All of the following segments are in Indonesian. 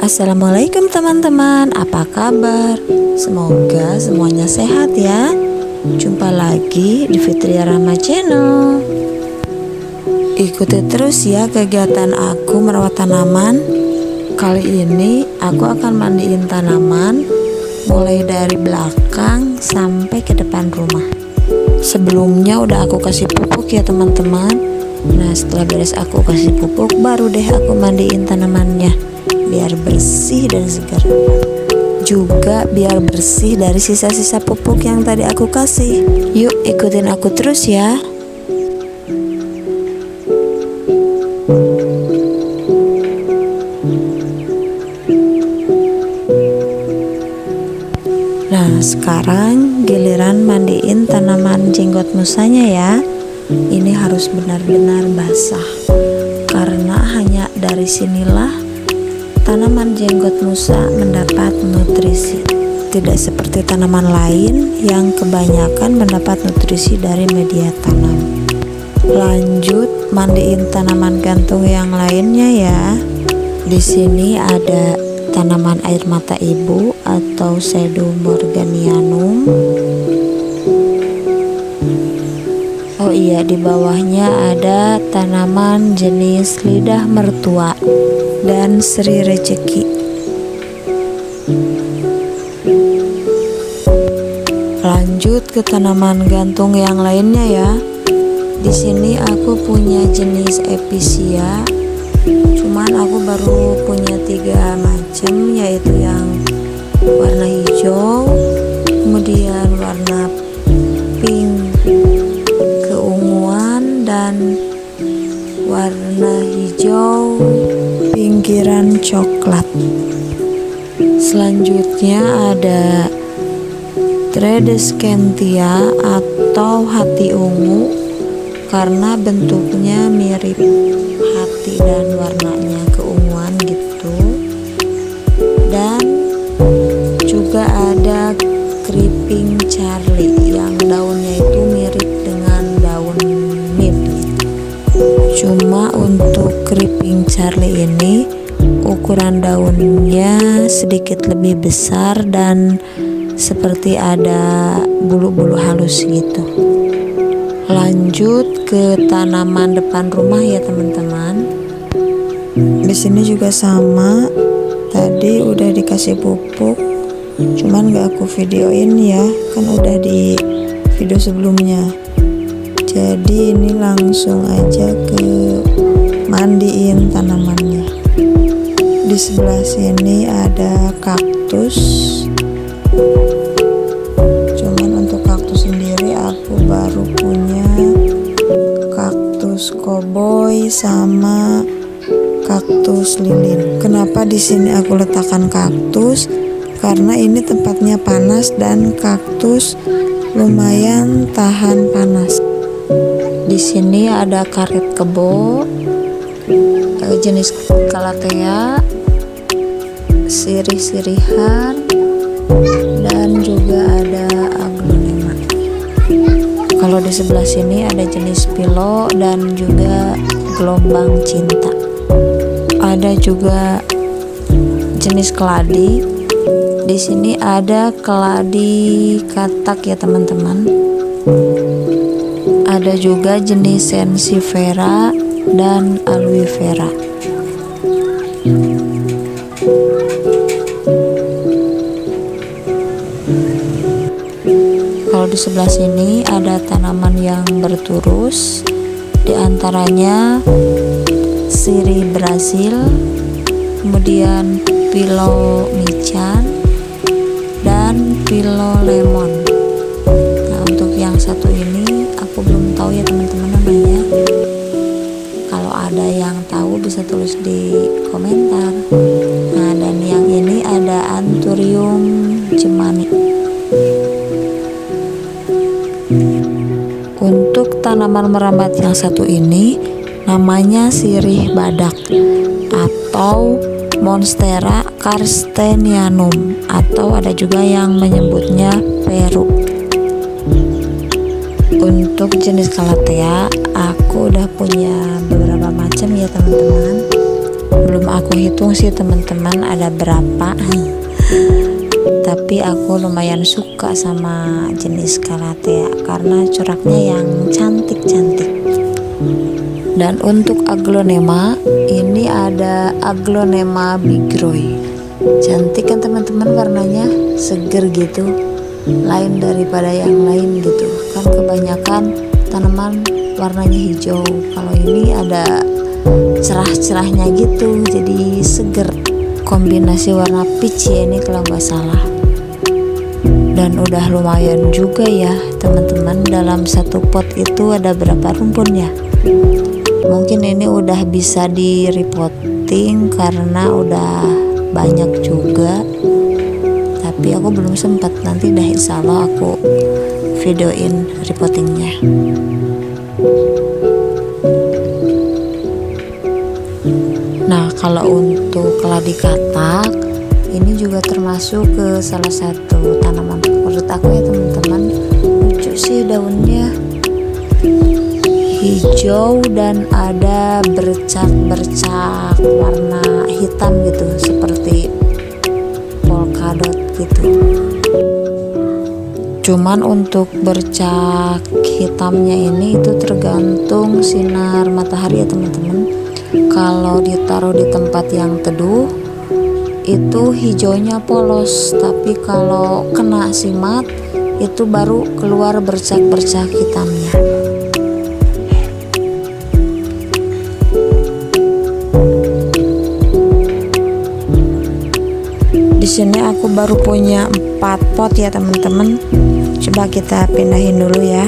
Assalamualaikum teman-teman, apa kabar? Semoga semuanya sehat ya. Jumpa lagi di Fitria Rama Channel. Ikuti terus ya kegiatan aku merawat tanaman. Kali ini aku akan mandiin tanaman mulai dari belakang sampai ke depan rumah. Sebelumnya udah aku kasih pupuk ya teman-teman. Nah setelah beres aku kasih pupuk baru deh aku mandiin tanamannya biar bersih dan segar juga biar bersih dari sisa-sisa pupuk yang tadi aku kasih yuk ikutin aku terus ya sekarang giliran mandiin tanaman jenggot musanya ya Ini harus benar-benar basah Karena hanya dari sinilah tanaman jenggot musa mendapat nutrisi. Tidak seperti tanaman lain yang kebanyakan mendapat nutrisi dari media tanam. Lanjut mandiin tanaman gantung yang lainnya ya. Di sini ada tanaman air mata ibu atau Sedum morganianum. Oh iya, di bawahnya ada tanaman jenis lidah mertua dan Sri Rezeki. Lanjut ke tanaman gantung yang lainnya ya. Di sini aku punya jenis episia. Cuman aku baru punya tiga macam yaitu yang warna hijau, kemudian warna pink keunguan dan warna hijau pinggiran coklat. Selanjutnya ada Tredescentia atau hati ungu karena bentuknya mirip hati dan warnanya keunguan gitu. Dan juga ada creeping Charlie yang daunnya itu mirip dengan daun mint. Cuma untuk creeping Charlie ini ukuran daunnya sedikit lebih besar dan seperti ada bulu-bulu halus gitu lanjut ke tanaman depan rumah ya teman-teman. Di sini juga sama. Tadi udah dikasih pupuk cuman gak aku videoin ya. Kan udah di video sebelumnya. Jadi ini langsung aja ke mandiin tanamannya. Di sebelah sini ada kaktus koboi sama kaktus lilin. Kenapa di sini aku letakkan kaktus? Karena ini tempatnya panas dan kaktus lumayan tahan panas. Di sini ada karet kebo eh, jenis kalatea sirih-sirihan di sebelah sini ada jenis pilo dan juga gelombang cinta. Ada juga jenis keladi. Di sini ada keladi katak ya teman-teman. Ada juga jenis sensifera dan aloe vera di sebelah sini ada tanaman yang berturus, di antaranya siri Brazil, kemudian pilo mican, dan pilo lemon. Nah untuk yang satu ini aku belum tahu ya teman-teman namanya. Kalau ada yang tahu bisa tulis di komentar. Nah dan yang ini ada Anthurium cemani. Tanaman merambat yang satu ini namanya sirih badak atau Monstera carstenianum atau ada juga yang menyebutnya peru. untuk jenis kalatea aku udah punya beberapa macam ya teman-teman belum aku hitung sih teman-teman ada berapa tapi aku lumayan suka sama jenis kalatea karena coraknya yang cantik-cantik. Dan untuk aglonema ini ada aglonema bigroy cantik kan teman-teman? Warnanya seger gitu. Lain daripada yang lain gitu. Kan kebanyakan tanaman warnanya hijau. Kalau ini ada cerah-cerahnya gitu jadi seger. Kombinasi warna peach ya ini kalau nggak salah dan udah lumayan juga ya teman-teman. Dalam satu pot itu ada berapa rumpun ya mungkin ini udah bisa di repotting karena udah banyak juga. Tapi aku belum sempat. Nanti dah insya Allah aku videoin repottingnya nah kalau untuk keladi katak juga termasuk ke salah satu tanaman menurut aku ya teman-teman. Lucu sih daunnya. Hijau dan ada bercak-bercak warna hitam gitu seperti polkadot gitu. Cuman untuk bercak hitamnya ini itu tergantung sinar matahari ya teman-teman. Kalau ditaruh di tempat yang teduh itu hijaunya polos. Tapi kalau kena simat itu baru keluar bercak-bercak hitamnya. Sini aku baru punya 4 pot ya teman-teman. Coba kita pindahin dulu ya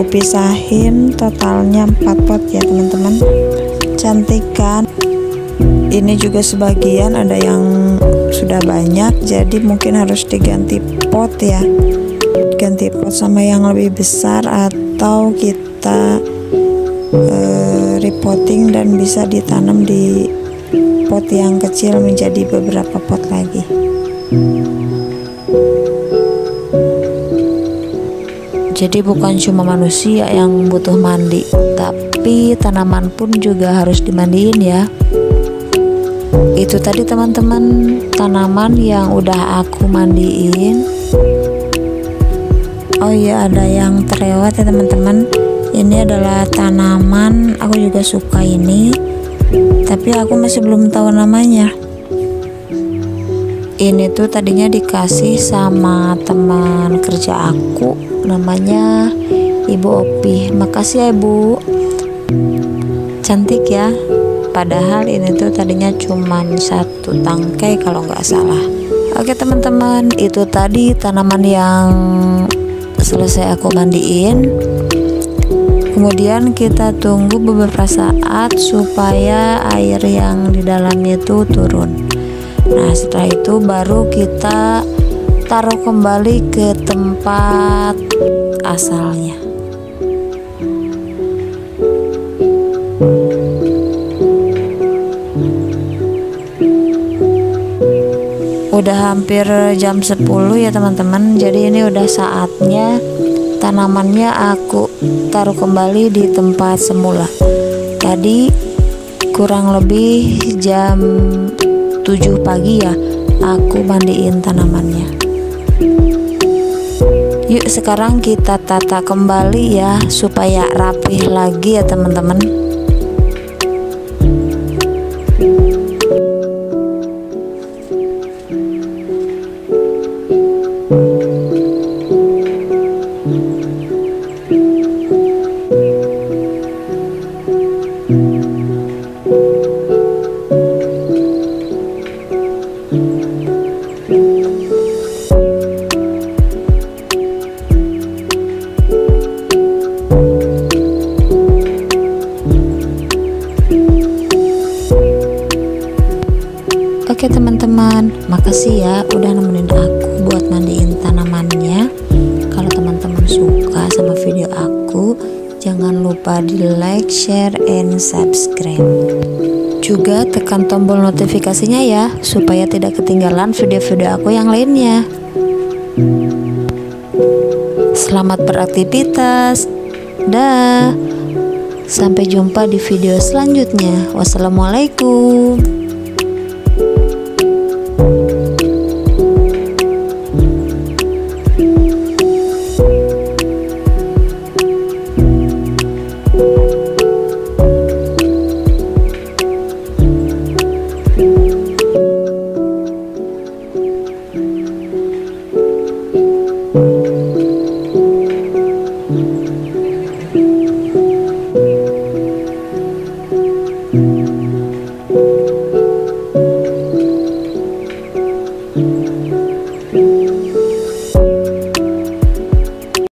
aku pisahin totalnya 4 pot ya teman-teman. Cantik kan ini juga sebagian ada yang sudah banyak jadi mungkin harus diganti pot ya. Ganti pot sama yang lebih besar atau kita uh, repotting dan bisa ditanam di pot yang kecil menjadi beberapa pot lagi Jadi bukan cuma manusia yang butuh mandi, tapi tanaman pun juga harus dimandiin ya. Itu tadi teman-teman tanaman yang udah aku mandiin. Oh iya ada yang terlewat ya teman-teman. Ini adalah tanaman aku juga suka ini, tapi aku masih belum tahu namanya. Ini tuh tadinya dikasih sama teman kerja aku. Namanya Ibu Opi. Makasih ya Ibu. Cantik ya. Padahal ini tuh tadinya cuman satu tangkai kalau nggak salah. Oke teman-teman. Itu tadi tanaman yang selesai aku mandiin kemudian kita tunggu beberapa saat supaya air yang di dalamnya itu turun Nah, setelah itu baru kita taruh kembali ke tempat asalnya. Udah hampir jam 10 ya teman-teman. Jadi ini udah saatnya tanamannya aku taruh kembali di tempat semula. Tadi kurang lebih jam 7 pagi ya aku mandiin tanamannya yuk sekarang kita tata kembali ya supaya rapih lagi ya teman-teman like, share, and subscribe. Juga tekan tombol notifikasinya ya, supaya tidak ketinggalan video-video aku yang lainnya. Selamat beraktivitas. Dah. Sampai jumpa di video selanjutnya. Wassalamualaikum.